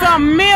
some